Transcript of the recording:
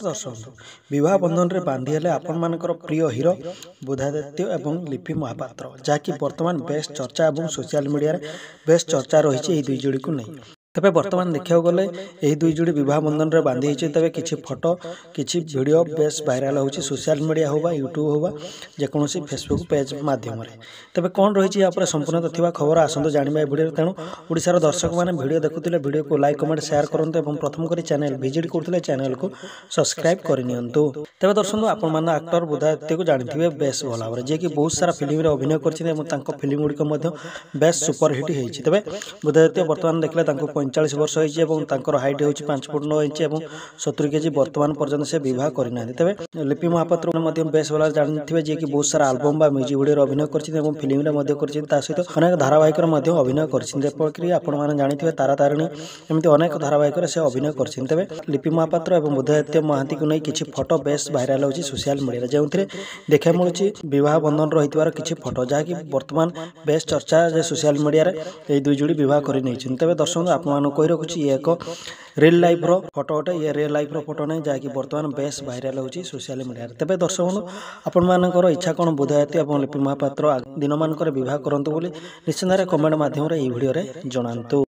ନମସ୍କାର ଦର୍ଶକ ବିବାହ ବନ୍ଧନରେ ବାନ୍ଧି ହେଲେ ଆପଣମାନଙ୍କର ପ୍ରିୟ ହିରୋ ବୁଧାଦିତ୍ୟ ଏବଂ ଲିପି ମହାପାତ୍ର ଯାହାକି ବର୍ତ୍ତମାନ ବେଶ୍ ଚର୍ଚ୍ଚା ଏବଂ ସୋସିଆଲ ମିଡ଼ିଆରେ ବେଶ୍ ଚର୍ଚ୍ଚା ରହିଛି ଏହି ଦୁଇ ଯୋଡ଼ିକୁ ନେଇ ତେବେ ବର୍ତ୍ତମାନ ଦେଖିବାକୁ ଗଲେ ଏହି ଦୁଇ ଯୋଡ଼ି ବିବାହ ବନ୍ଧନରେ ବାନ୍ଧି ହେଇଛି ତେବେ କିଛି ଫଟୋ କିଛି ଭିଡ଼ିଓ ବେଶ୍ ଭାଇରାଲ୍ ହେଉଛି ସୋସିଆଲ୍ ମିଡ଼ିଆ ହେଉ ବା ୟୁଟ୍ୟୁବ୍ ହେଉ ବା ଯେକୌଣସି ଫେସବୁକ୍ ପେଜ୍ ମାଧ୍ୟମରେ ତେବେ କ'ଣ ରହିଛି ଏହା ଉପରେ ସମ୍ପୂର୍ଣ୍ଣ ତଥ୍ୟ ଖବର ଆସନ୍ତୁ ଜାଣିବା ଏ ଭିଡ଼ିଓରେ ତେଣୁ ଓଡ଼ିଶାର ଦର୍ଶକମାନେ ଭିଡ଼ିଓ ଦେଖୁଥିଲେ ଭିଡ଼ିଓକୁ ଲାଇକ୍ କମେଣ୍ଟ ସେୟାର କରନ୍ତୁ ଏବଂ ପ୍ରଥମ କରି ଚ୍ୟାନେଲ୍ ଭିଜିଟ୍ କରୁଥିଲେ ଚ୍ୟାନେଲ୍କୁ ସବସ୍କ୍ରାଇବ୍ କରିନିଅନ୍ତୁ ତେବେ ଦର୍ଶନ୍ତୁ ଆପଣମାନେ ଆକ୍ଟର ବୁଧାଦିତ୍ୟକୁ ଜାଣିଥିବେ ବେଶ୍ ଭଲ ଭାବରେ ଯିଏକି ବହୁତ ସାରା ଫିଲ୍ମରେ ଅଭିନୟ କରିଛନ୍ତି ଏବଂ ତାଙ୍କ ଫିଲ୍ମ ଗୁଡ଼ିକ ମଧ୍ୟ ବେଶ୍ ସୁପରହିଟ୍ ହେଇଛି ତେବେ ବୁଧାଦିତ୍ୟ ବର୍ତ୍ତମାନ ଦେଖିଲେ ତାଙ୍କୁ ପଇଁଚାଳିଶ ବର୍ଷ ହୋଇଛି ଏବଂ ତାଙ୍କର ହାଇଟ୍ ହେଉଛି ପାଞ୍ଚ ଫୁଟ ନଅ ଇଞ୍ଚ ଏବଂ ସତୁରି କେଜି ବର୍ତ୍ତମାନ ପର୍ଯ୍ୟନ୍ତ ସେ ବିବାହ କରିନାହାନ୍ତି ତେବେ ଲିପି ମହାପାତ୍ର ମଧ୍ୟ ବେଶ ଭଲ ଜାଣିଥିବେ ଯିଏକି ବହୁତ ସାରା ଆଲବମ୍ ବା ମ୍ୟୁଜିକ୍ ଭିଡ଼ିଓରେ ଅଭିନୟ କରିଛନ୍ତି ଏବଂ ଫିଲ୍ମରେ ମଧ୍ୟ କରିଛନ୍ତି ତା ସହିତ ଅନେକ ଧାରାବାହିକରେ ମଧ୍ୟ ଅଭିନୟ କରିଛନ୍ତି ଯେପରିକି ଆପଣମାନେ ଜାଣିଥିବେ ତାରାତାରିଣୀ ଏମିତି ଅନେକ ଧାରାବାହିକରେ ସେ ଅଭିନୟ କରିଛନ୍ତି ତେବେ ଲିପି ମହାପାତ୍ର ଏବଂ ବୁଦ୍ଧାଦିତ୍ୟ ମହାନ୍ତିକୁ ନେଇ କିଛି ଫଟୋ ବେଶ୍ ଭାଇରାଲ୍ ହେଉଛି ସୋସିଆଲ ମିଡ଼ିଆରେ ଯେଉଁଥିରେ ଦେଖିବାକୁ ମିଳୁଛି ବିବାହ ବନ୍ଧନ ରହିଥିବାର କିଛି ଫଟୋ ଯାହାକି ବର୍ତ୍ତମାନ ବେଶ୍ ଚର୍ଚ୍ଚା ଯେ ସୋସିଆଲ ମିଡ଼ିଆରେ ଏହି ଦୁଇ ଯୋଡ଼ି ବିବାହ କରି ନେଇଛନ୍ତି ତେବେ ଦର୍ଶକଙ୍କୁ ଆପଣ ଆପଣମାନଙ୍କୁ କହି ରଖୁଛି ଇଏ ଏକ ରିଏଲ୍ ଲାଇଫ୍ର ଫଟୋ ଅଟେ ଇଏ ରିଏଲ୍ ଲାଇଫ୍ର ଫଟୋ ନାହିଁ ଯାହାକି ବର୍ତ୍ତମାନ ବେଶ୍ ଭାଇରାଲ୍ ହେଉଛି ସୋସିଆଲ୍ ମିଡ଼ିଆରେ ତେବେ ଦର୍ଶକ ବନ୍ଧୁ ଆପଣମାନଙ୍କର ଇଚ୍ଛା କ'ଣ ବୁଧାୟତୀ ଏବଂ ଲିପି ମହାପାତ୍ର ଦିନମାନଙ୍କରେ ବିବାହ କରନ୍ତୁ ବୋଲି ନିଶ୍ଚିନ୍ତରେ କମେଣ୍ଟ ମାଧ୍ୟମରେ ଏହି ଭିଡ଼ିଓରେ ଜଣାନ୍ତୁ